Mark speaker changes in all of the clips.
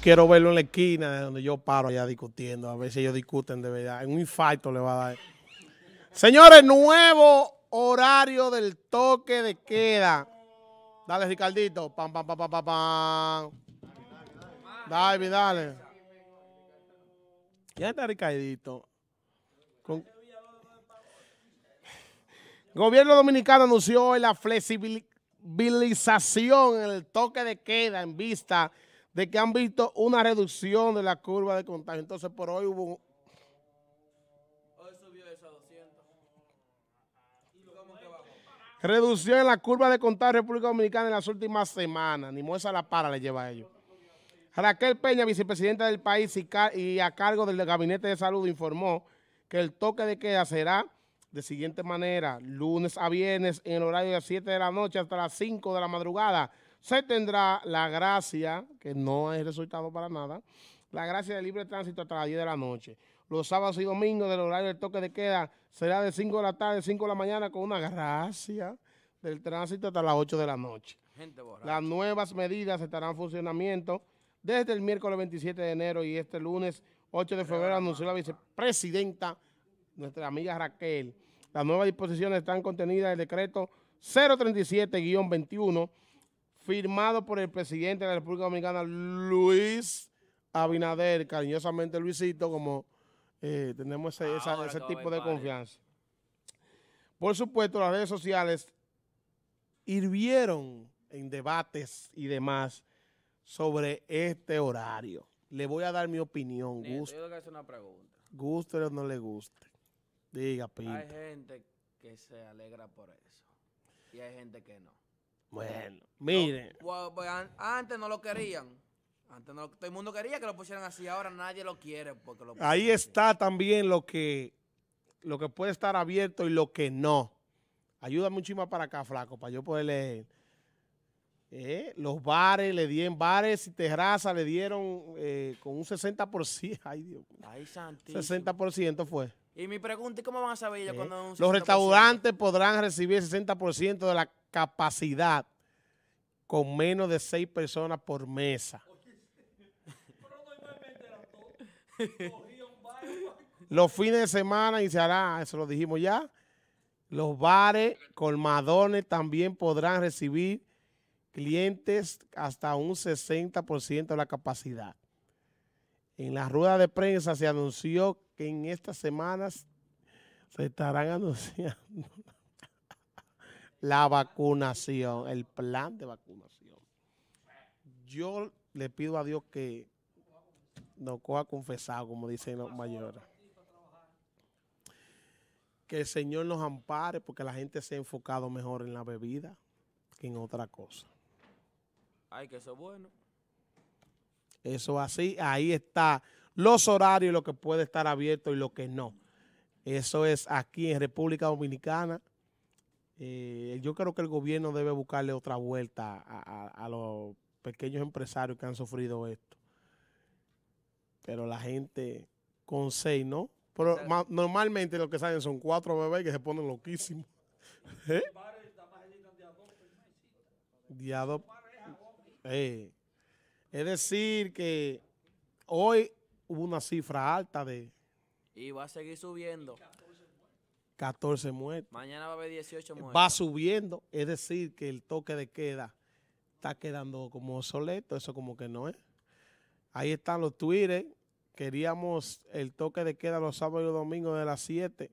Speaker 1: Quiero verlo en la esquina donde yo paro allá discutiendo, a ver si ellos discuten de verdad. En un infarto le va a dar. Señores, nuevo horario del toque de queda. Dale, Ricardito. Pam, pam, pam, pam, pam, pam. Dale, dale. Ya está Ricardito. Con... Gobierno dominicano anunció la flexibilización en el toque de queda en vista de que han visto una reducción de la curva de contagio. Entonces, por hoy hubo... Hoy subió eso a 200. Reducción en la curva de contagio de República Dominicana en las últimas semanas. Ni muesa la para le lleva a ellos. Raquel Peña, vicepresidenta del país y a cargo del Gabinete de Salud, informó que el toque de queda será de siguiente manera, lunes a viernes en el horario de las 7 de la noche hasta las 5 de la madrugada, se tendrá la gracia, que no es resultado para nada, la gracia de libre tránsito hasta las 10 de la noche. Los sábados y domingos del horario del toque de queda será de 5 de la tarde, 5 de la mañana con una gracia del tránsito hasta las 8 de la noche. Las nuevas medidas estarán en funcionamiento desde el miércoles 27 de enero y este lunes 8 de febrero anunció la vicepresidenta, nuestra amiga Raquel. Las nuevas disposiciones están contenidas en el decreto 037-21 firmado por el presidente de la República Dominicana, Luis Abinader, cariñosamente Luisito, como eh, tenemos ese, tipo de confianza. Por supuesto, las redes sociales hirvieron en debates y demás sobre este horario. Le voy a dar mi opinión. Gusto, una pregunta. Guste o no le guste. Diga, Pinto.
Speaker 2: Hay gente que se alegra por eso y hay gente que no.
Speaker 1: Bueno, mire.
Speaker 2: Pues, antes no lo querían. Antes no, todo el mundo quería que lo pusieran así, ahora nadie lo quiere. porque lo
Speaker 1: Ahí está también lo que, lo que puede estar abierto y lo que no. Ayuda muchísimo para acá, flaco, para yo poder leer. Eh, los bares, le dieron bares y terrazas, le dieron eh, con un 60%. Ay, Dios. Ay, 60% fue.
Speaker 2: Y mi pregunta, ¿y cómo van a saber ellos cuando
Speaker 1: Los restaurantes podrán recibir 60% de la capacidad con menos de seis personas por mesa. Los fines de semana y se hará, eso lo dijimos ya, los bares, colmadones también podrán recibir clientes hasta un 60% de la capacidad. En la rueda de prensa se anunció que en estas semanas se estarán anunciando la vacunación, el plan de vacunación. Yo le pido a Dios que no coja confesado, como dicen los mayores. Que el Señor nos ampare porque la gente se ha enfocado mejor en la bebida que en otra cosa.
Speaker 2: Ay, que eso es bueno.
Speaker 1: Eso así, ahí está los horarios, lo que puede estar abierto y lo que no. Eso es aquí en República Dominicana. Eh, yo creo que el gobierno debe buscarle otra vuelta a, los pequeños empresarios que han sufrido esto. Pero la gente con seis, ¿no? Pero normalmente lo que salen son cuatro bebés que se ponen loquísimos. ¿Eh? Eh. Es decir que hoy hubo una cifra alta de...
Speaker 2: Y va a seguir subiendo.
Speaker 1: 14 muertos.
Speaker 2: Mañana va a haber 18 muertos.
Speaker 1: Va subiendo, es decir, que el toque de queda está quedando como obsoleto, eso como que no es. Ahí están los twitters, queríamos el toque de queda los sábados y domingos de las 7,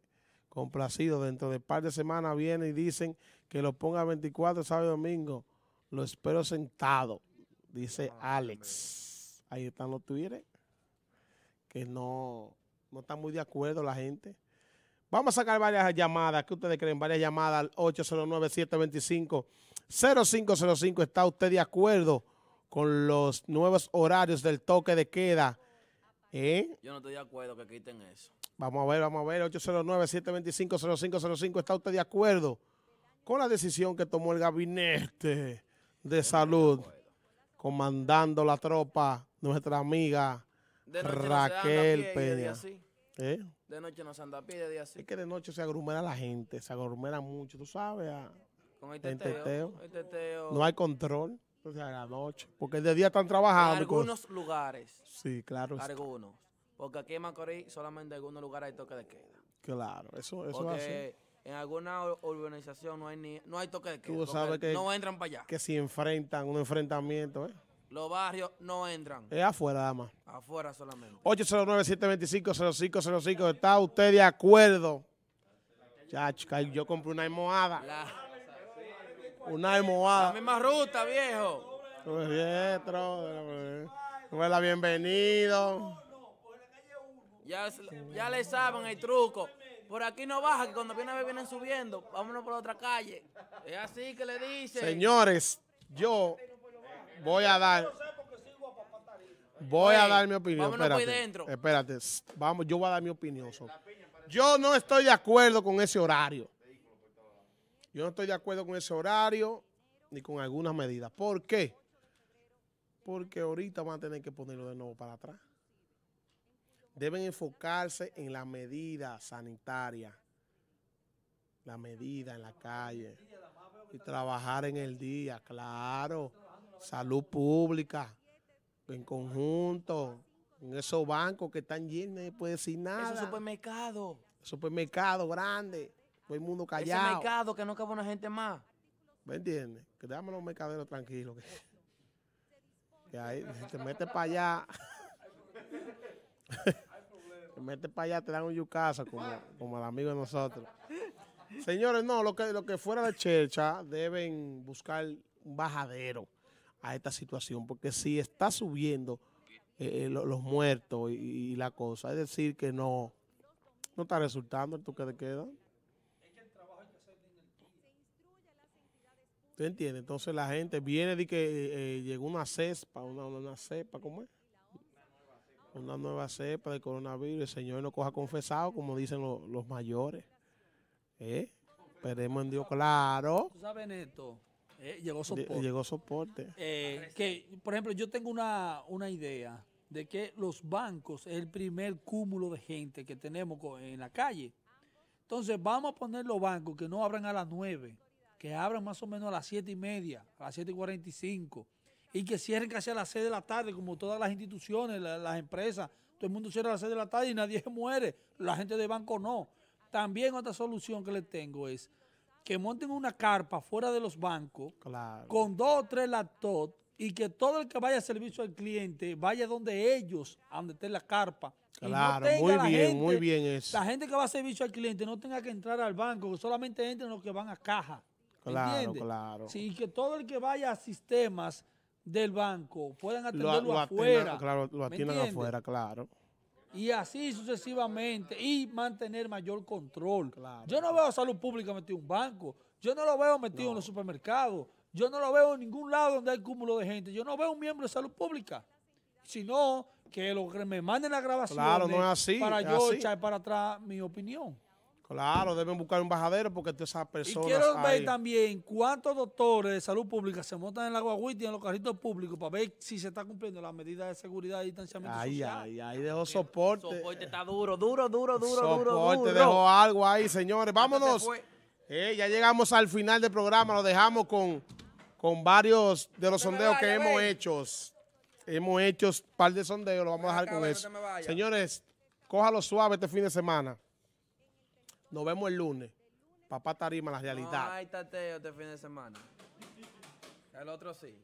Speaker 1: complacido, dentro de un par de semanas vienen y dicen que lo ponga 24 sábado y domingo, lo espero sentado, dice ah, Alex. Ahí están los twitters, que no, no está muy de acuerdo la gente. Vamos a sacar varias llamadas. ¿Qué ustedes creen? Varias llamadas al 809-725-0505. ¿Está usted de acuerdo con los nuevos horarios del toque de queda?
Speaker 2: ¿Eh? Yo no estoy de acuerdo que quiten eso.
Speaker 1: Vamos a ver, vamos a ver. 809-725-0505. ¿Está usted de acuerdo con la decisión que tomó el gabinete de salud comandando la tropa, nuestra amiga Raquel Peña?
Speaker 2: ¿Eh? De noche no se anda a pie, de día así.
Speaker 1: Es que de noche se agrumera la gente, se agrumera mucho, tú sabes.
Speaker 2: Con el
Speaker 1: En
Speaker 2: teteo.
Speaker 1: teteo.
Speaker 2: El teteo.
Speaker 1: No hay control. O sea, a la noche. Porque de día están
Speaker 2: en
Speaker 1: trabajando. y cosas.
Speaker 2: algunos lugares.
Speaker 1: Sí, claro. está.
Speaker 2: Algunos. Porque aquí en Macorís solamente en algunos lugares hay toque de queda.
Speaker 1: Claro, eso, eso es así.
Speaker 2: Porque en alguna ur- urbanización no hay ni, no hay toque de queda.
Speaker 1: Tú sabes que-
Speaker 2: no entran para allá.
Speaker 1: Que si enfrentan un enfrentamiento, ¿eh?
Speaker 2: Los barrios no entran.
Speaker 1: Es afuera, dama.
Speaker 2: Afuera solamente.
Speaker 1: 809-725-0505. ¿Está usted de acuerdo? Chacho, yo compré una almohada.
Speaker 2: La,
Speaker 1: Una
Speaker 2: la
Speaker 1: almohada.
Speaker 2: misma ruta, viejo.
Speaker 1: Hola, bienvenido.
Speaker 2: Ya, ya le saben el truco. Por aquí no baja, que cuando viene a ver vienen subiendo. Vámonos por otra calle. Es así que le dicen.
Speaker 1: Señores, yo voy a dar. Voy a dar mi opinión.
Speaker 2: vámonos por ahí
Speaker 1: Espérate,
Speaker 2: dentro.
Speaker 1: espérate. Vamos, yo voy a dar mi opinión. Yo no estoy de acuerdo con ese horario. Yo no estoy de acuerdo con ese horario ni con algunas medidas. ¿Por qué? Porque ahorita van a tener que ponerlo de nuevo para atrás. Deben enfocarse en la medida sanitaria, la medida en la calle y trabajar en el día, claro. Salud pública, en conjunto, en esos bancos que están llenos, no puede decir
Speaker 2: Ese
Speaker 1: nada.
Speaker 2: supermercado.
Speaker 1: Supermercado grande, todo el mundo
Speaker 2: Ese
Speaker 1: callado.
Speaker 2: mercado que no cabe una gente más.
Speaker 1: ¿Me entiendes? Que déjame los mercaderos tranquilos. Que, que ahí, si te metes para allá. te metes para allá, te dan un yucazo como, como el amigo de nosotros. Señores, no, lo que, lo que fuera de Chercha deben buscar un bajadero a esta situación, porque si está subiendo eh, eh, lo- los muertos y, la cosa, es decir, que no, no está resultando el toque de queda. ¿Tú entiendes? Entonces la gente viene de que eh, llegó una una, una, una cepa, ¿cómo es? Una nueva cepa de coronavirus. El Señor nos coja confesado, como dicen lo- los mayores. ¿Eh? Esperemos en Dios, claro.
Speaker 3: Tú sabes, Neto, eh, llegó
Speaker 1: Lle-
Speaker 3: soporte.
Speaker 1: Llegó soporte.
Speaker 3: Eh, que, por ejemplo, yo tengo una, una idea de que los bancos es el primer cúmulo de gente que tenemos en la calle. Entonces, vamos a poner los bancos que no abran a las 9, que abran más o menos a las 7 y media, a las 7 y 45, y que cierren casi a las 6 de la tarde, como todas las instituciones, la- las empresas. Todo el mundo cierra a las 6 de la tarde y nadie se muere. La gente de banco no. También otra solución que le tengo es que monten una carpa fuera de los bancos
Speaker 1: Claro.
Speaker 3: con dos o tres laptops y que todo el que vaya a servicio al cliente vaya donde ellos, a donde esté la carpa. No
Speaker 1: Claro,
Speaker 3: tenga
Speaker 1: muy
Speaker 3: la
Speaker 1: bien,
Speaker 3: gente-
Speaker 1: muy bien eso.
Speaker 3: La gente que va a servicio al cliente no tenga que entrar al banco, que solamente entren los que van a caja. ¿me
Speaker 1: Claro,
Speaker 3: entiendes?
Speaker 1: claro.
Speaker 3: Sí, que todo el que vaya a sistemas del banco puedan
Speaker 1: Lo,
Speaker 3: atenderlo
Speaker 1: lo
Speaker 3: afuera.
Speaker 1: claro, lo
Speaker 3: ¿me
Speaker 1: atiendan afuera, claro.
Speaker 3: Y así sucesivamente. Y mantener mayor control.
Speaker 1: Claro.
Speaker 3: Yo no veo a salud pública metido en un banco. Yo no lo veo metido en los supermercados. Yo no lo veo en ningún lado donde hay cúmulo de gente. Yo no veo un miembro de salud pública. Sino que lo que me manden la grabación
Speaker 1: Claro, no
Speaker 3: para
Speaker 1: es
Speaker 3: yo
Speaker 1: así.
Speaker 3: echar para atrás mi opinión.
Speaker 1: Claro, deben buscar un bajadero porque todas esas
Speaker 3: Y
Speaker 1: personas
Speaker 3: quiero ver también cuántos doctores de salud pública se montan en la guaguita y en los carritos públicos para ver si se está cumpliendo las medidas de seguridad y distanciamiento
Speaker 1: Ay,
Speaker 3: social.
Speaker 1: ay, ahí dejó soporte.
Speaker 2: Soporte está duro, duro, duro, duro, duro,
Speaker 1: Soporte
Speaker 2: duro.
Speaker 1: dejó algo ahí, señores.
Speaker 2: Se
Speaker 1: Vámonos. Eh, ya llegamos al final del programa. Lo dejamos con, con varios de los
Speaker 2: No
Speaker 1: sondeos que hemos
Speaker 2: ven.
Speaker 1: hecho. Hemos hecho un par de sondeos. Lo vamos a dejar
Speaker 2: acá,
Speaker 1: con
Speaker 2: ven,
Speaker 1: eso. Señores, cójalo suave este fin de semana. Nos vemos el lunes. Papá Tarima, la realidad.
Speaker 2: hay tateo este fin de semana. El otro sí.